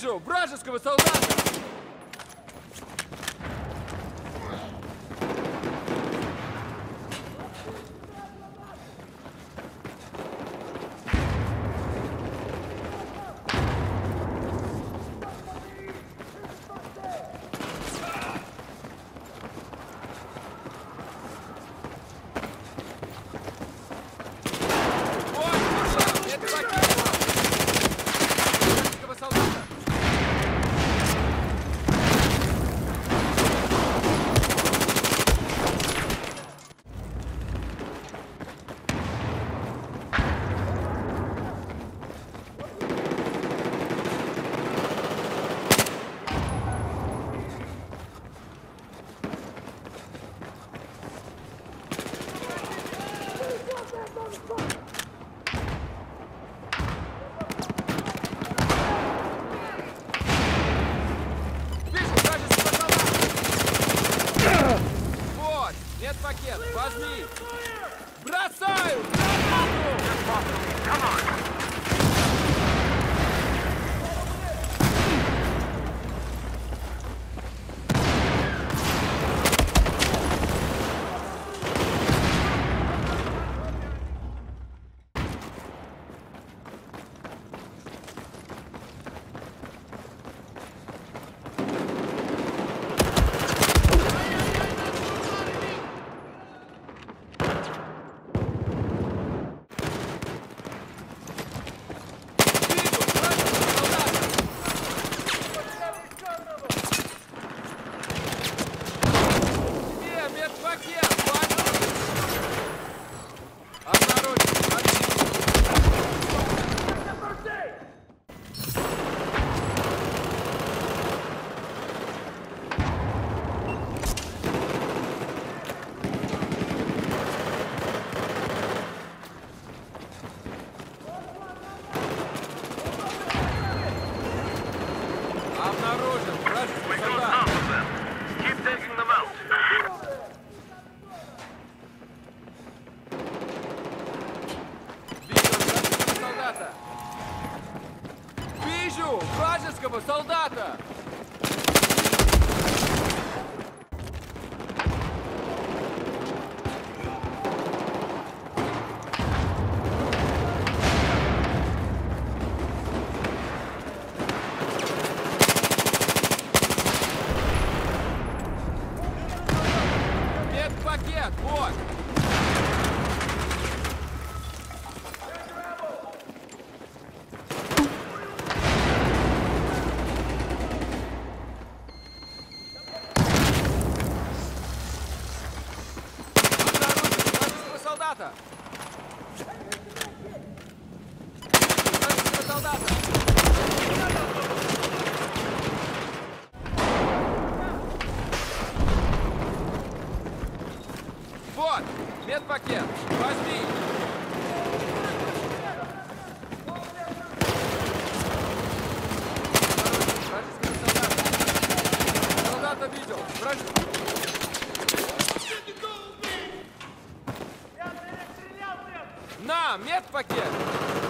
Вижу вражеского солдата! Вот, слушай, это пакет! Вражеского солдата! Вижу вражеского солдата! Вот, нет пакет, возьми! Бросаю! Гранату! Вижу вражеского солдата! Где медпакет? Возьми! Обнаружен! Отлично! Обнаружен! Вражеский солдат! Keep taking them out. Вижу вражеского солдата! Вижу вражеского солдата! Вот! Обнаружен вражеского солдата! Вражеского солдата! Вот! Медпакет! Возьми! Вражеского солдата! Солдата видел! Вражеского! На, медпакет!